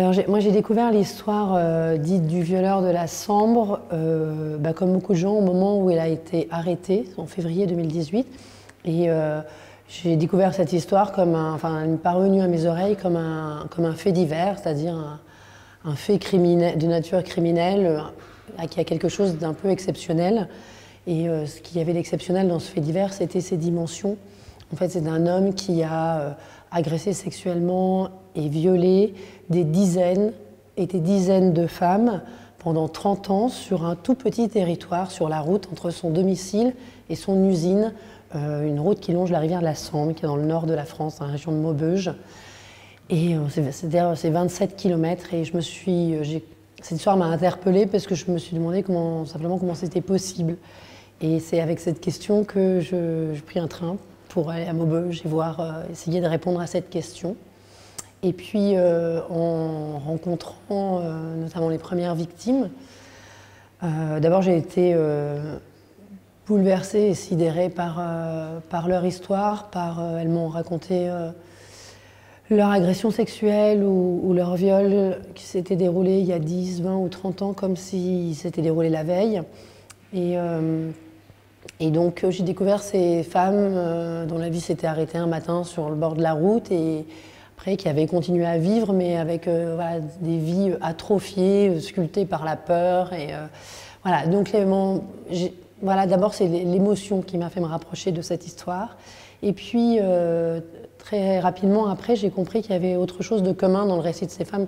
Alors moi j'ai découvert l'histoire euh, dite du violeur de la Sambre, euh, bah, comme beaucoup de gens, au moment où il a été arrêté, en février 2018. Et euh, j'ai découvert cette histoire comme un, enfin, elle parvenue à mes oreilles comme un, comme un fait divers, c'est-à-dire un, fait criminel, de nature criminelle, qui a quelque chose d'un peu exceptionnel. Et ce qui y avait d'exceptionnel dans ce fait divers, c'était ses dimensions. En fait, c'est un homme qui a agressé sexuellement et violé des dizaines et des dizaines de femmes pendant 30 ans sur un tout petit territoire, sur la route entre son domicile et son usine, euh, une route qui longe la rivière de la Sambre, qui est dans le nord de la France, dans la région de Maubeuge. Et euh, c'est 27 km et je me suis, euh, cette histoire m'a interpellée parce que je me suis demandé comment, simplement comment c'était possible. Et c'est avec cette question que je, je pris un train pour aller à Maubeuge et voir, euh, essayer de répondre à cette question. Et puis, euh, en rencontrant euh, notamment les premières victimes, d'abord j'ai été bouleversée et sidérée par, leur histoire, par, elles m'ont raconté leur agression sexuelle ou, leur viol qui s'était déroulé il y a 10, 20 ou 30 ans comme s'il s'était déroulé la veille. Et donc euh, j'ai découvert ces femmes euh, dont la vie s'était arrêtée un matin sur le bord de la route et après qui avaient continué à vivre mais avec euh, des vies atrophiées, sculptées par la peur. Et voilà, donc voilà, d'abord c'est l'émotion qui m'a fait me rapprocher de cette histoire. Et puis très rapidement après, j'ai compris qu'il y avait autre chose de commun dans le récit de ces femmes.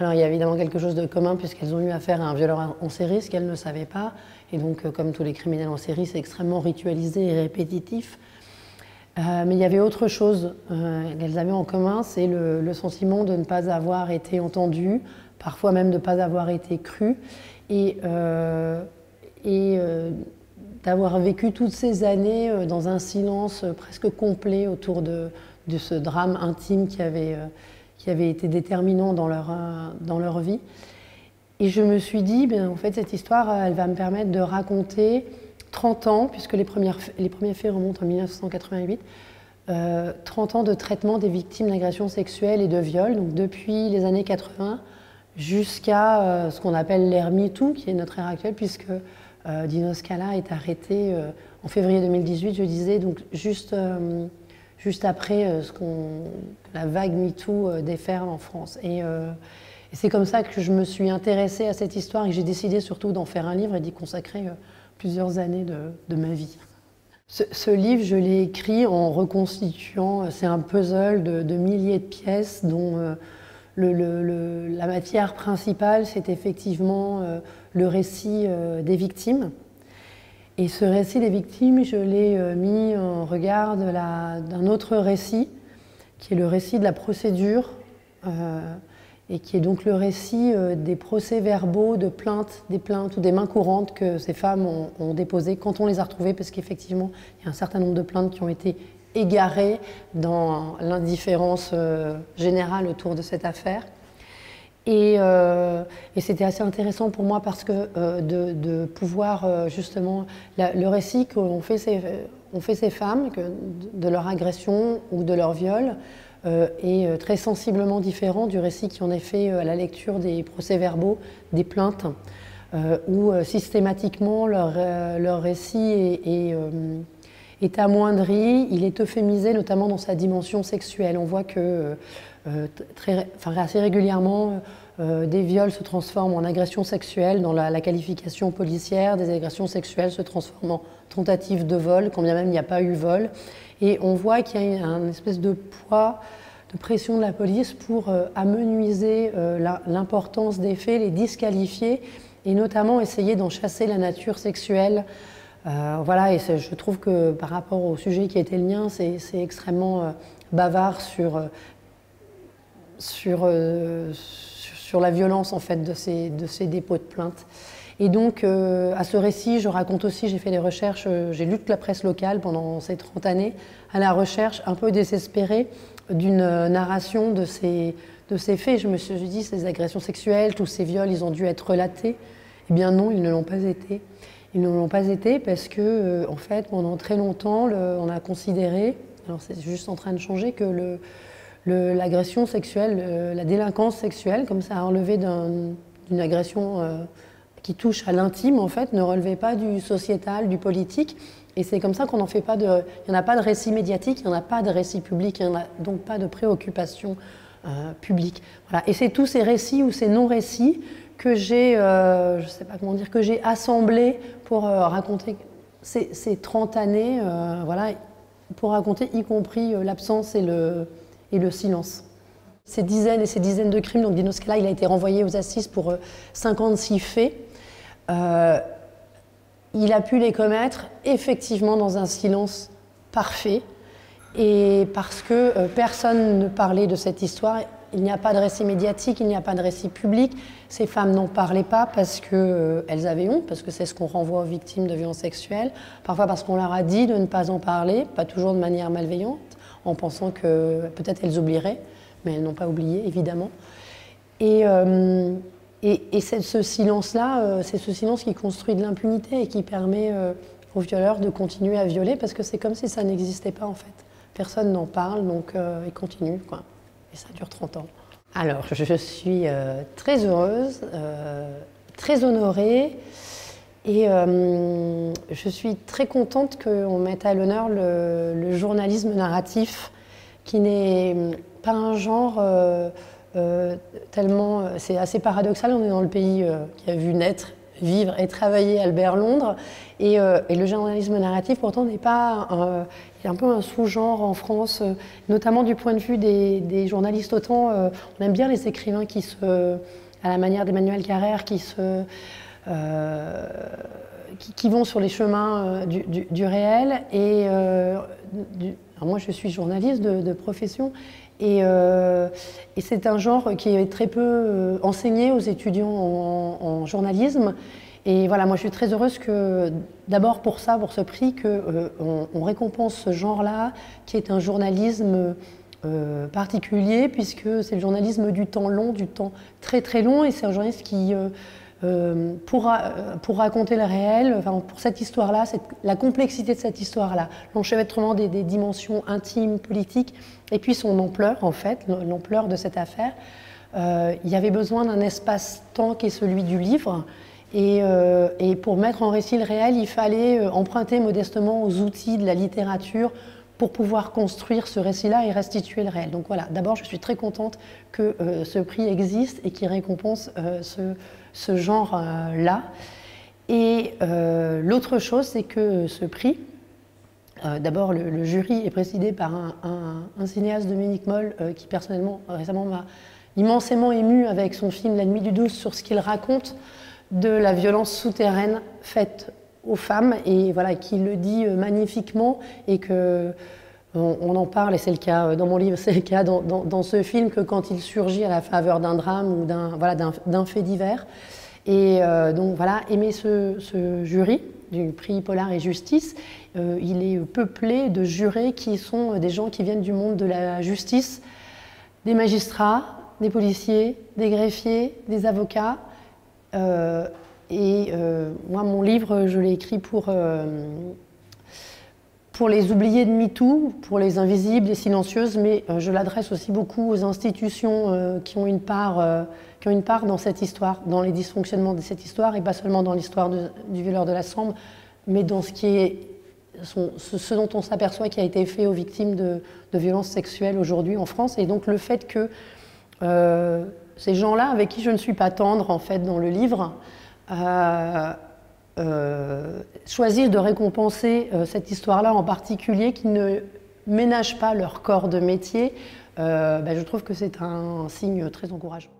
Alors il y a évidemment quelque chose de commun puisqu'elles ont eu affaire à un violeur en série, ce qu'elles ne savaient pas. Et donc, euh, comme tous les criminels en série, c'est extrêmement ritualisé et répétitif. Euh, mais il y avait autre chose euh, qu'elles avaient en commun, c'est le, sentiment de ne pas avoir été entendues, parfois même de ne pas avoir été crues, et, d'avoir vécu toutes ces années dans un silence presque complet autour de ce drame intime qui avait, qui avait été déterminant dans leur, dans leur vie. Et je me suis dit, bien, en fait, cette histoire, elle va me permettre de raconter 30 ans, puisque les, premières, les premiers faits remontent en 1988, 30 euh, ans de traitement des victimes d'agressions sexuelles et de viols, donc depuis les années 80 jusqu'à euh, ce qu'on appelle l'ère MeToo, qui est notre ère actuelle, puisque euh, Dino Scala est arrêté en février 2018, je disais, donc juste, juste après ce qu'on, la vague MeToo déferle en France. Et, et c'est comme ça que je me suis intéressée à cette histoire et que j'ai décidé surtout d'en faire un livre et d'y consacrer euh, plusieurs années de, ma vie. Ce, livre, je l'ai écrit en reconstituant, euh, c'est un puzzle de, milliers de pièces dont euh, la matière principale, c'est effectivement le récit des victimes. Et ce récit des victimes, je l'ai mis en regard d'un autre récit, qui est le récit de la procédure et qui est donc le récit euh, des procès-verbaux de plaintes, des plaintes ou des mains courantes que ces femmes ont, déposées quand on les a retrouvées, parce qu'effectivement, il y a un certain nombre de plaintes qui ont été égarées dans l'indifférence euh, générale autour de cette affaire. Et, euh, c'était assez intéressant pour moi parce que de, pouvoir justement, le récit qu'ont fait, ces, fait ces femmes, de leur agression ou de leur viol, euh, est euh, très sensiblement différent du récit qui en est fait euh, à la lecture des procès-verbaux, des plaintes, où systématiquement leur, leur récit est, amoindri, il est euphémisé notamment dans sa dimension sexuelle. On voit que enfin, assez régulièrement, des viols se transforment en agressions sexuelles dans la, qualification policière, des agressions sexuelles se transforment en tentatives de vol, quand bien même il n'y a pas eu vol. Et on voit qu'il y a une espèce de poids, de pression de la police pour euh, amenuiser euh, l'importance des faits, les disqualifier et notamment essayer d'en chasser la nature sexuelle. Euh, voilà, et je trouve que par rapport au sujet qui était le mien, c'est extrêmement bavard sur, sur, sur, la violence en fait de ces, de ces dépôts de plainte. Et donc, euh, à ce récit, je raconte aussi, j'ai fait des recherches, euh, j'ai lu toute la presse locale pendant ces 30 années, à la recherche un peu désespérée d'une euh, narration de ces, de ces faits. Je me suis dit, ces agressions sexuelles, tous ces viols, ils ont dû être relatés. Eh bien non, ils ne l'ont pas été. Ils ne l'ont pas été parce que, en fait, pendant très longtemps, on a considéré, alors c'est juste en train de changer, que l'agression sexuelle, la délinquance sexuelle, comme ça a relevé d'une agression qui touche à l'intime, en fait, ne relevait pas du sociétal, du politique. Et c'est comme ça qu'on n'en fait pas de. Il n'y en a pas de récit médiatique, il n'y en a pas de récit public, il n'y en a donc pas de préoccupation euh, publique. Voilà. Et c'est tous ces récits ou ces non-récits que j'ai, euh, je sais pas comment dire, que j'ai assemblés pour euh, raconter ces, ces, 30 années, euh, voilà, pour raconter y compris l'absence et le, silence. Ces dizaines et ces dizaines de crimes, donc Dino Scala, il a été renvoyé aux assises pour 56 faits. Euh, il a pu les commettre effectivement dans un silence parfait. Et parce que euh, personne ne parlait de cette histoire, il n'y a pas de récit médiatique, il n'y a pas de récit public. Ces femmes n'en parlaient pas parce qu'elles euh, avaient honte, parce que c'est ce qu'on renvoie aux victimes de violences sexuelles. Parfois parce qu'on leur a dit de ne pas en parler, pas toujours de manière malveillante, en pensant que peut-être elles oublieraient, mais elles n'ont pas oublié, évidemment. Et. Et, ce silence-là, euh, c'est ce silence qui construit de l'impunité et qui permet euh, aux violeurs de continuer à violer parce que c'est comme si ça n'existait pas en fait. Personne n'en parle, donc euh, ils continuent. Quoi. Ça dure 30 ans. Alors, je suis très heureuse, très honorée et je suis très contente qu'on mette à l'honneur le, journalisme narratif qui n'est pas un genre euh, tellement, euh, c'est assez paradoxal, on est dans le pays euh, qui a vu naître, vivre et travailler Albert Londres, et, et le journalisme narratif pourtant n'est pas, a un peu un sous-genre en France, notamment du point de vue des, journalistes. Autant on aime bien les écrivains qui se, à la manière d'Emmanuel Carrère, qui se qui, vont sur les chemins du, réel. Et moi, je suis journaliste de profession euh, et, c'est un genre qui est très peu euh, enseigné aux étudiants en, journalisme. Et voilà, moi je suis très heureuse que, d'abord pour ça, pour ce prix, qu'on euh, on récompense ce genre-là, qui est un journalisme particulier, puisque c'est le journalisme du temps long, du temps très très long, et c'est un journaliste qui euh, pour, pour, raconter le réel, enfin, pour cette histoire-là, la complexité de cette histoire-là, l'enchevêtrement des, dimensions intimes, politiques, et puis son ampleur, en fait, l'ampleur de cette affaire. Euh, il y avait besoin d'un espace-temps qui est celui du livre. Et, euh, et, pour mettre en récit le réel, il fallait euh, emprunter modestement aux outils de la littérature pour pouvoir construire ce récit-là et restituer le réel. Donc voilà, d'abord, je suis très contente que euh, ce prix existe et qu'il récompense euh, ce, genre-là. Et euh, l'autre chose, c'est que ce prix, d'abord le, jury est présidé par un, cinéaste, Dominique Moll, qui personnellement récemment m'a immensément ému avec son film La nuit du 12 sur ce qu'il raconte de la violence souterraine faite aux femmes et voilà qui le dit magnifiquement et que on, en parle, et c'est le cas dans mon livre, c'est le cas dans, ce film, que quand il surgit à la faveur d'un drame ou d'un voilà, fait divers. Et euh, donc voilà, aimer ce, jury du prix Polar et Justice, euh, il est peuplé de jurés qui sont des gens qui viennent du monde de la justice, des magistrats, des policiers, des greffiers, des avocats. Euh, et euh, moi, mon livre, je l'ai écrit pour euh, pour les oubliés de MeToo, pour les invisibles, les silencieuses, mais euh, je l'adresse aussi beaucoup aux institutions qui, ont une part, qui ont une part dans cette histoire, dans les dysfonctionnements de cette histoire, et pas seulement dans l'histoire du violeur de la Sambre, mais dans ce, qui est, ce, dont on s'aperçoit qui a été fait aux victimes de, violences sexuelles aujourd'hui en France. Et donc le fait que ces gens-là, avec qui je ne suis pas tendre en fait dans le livre, euh, euh, choisir de récompenser euh, cette histoire-là en particulier, qui ne ménagent pas leur corps de métier, euh, ben, je trouve que c'est un signe très encourageant.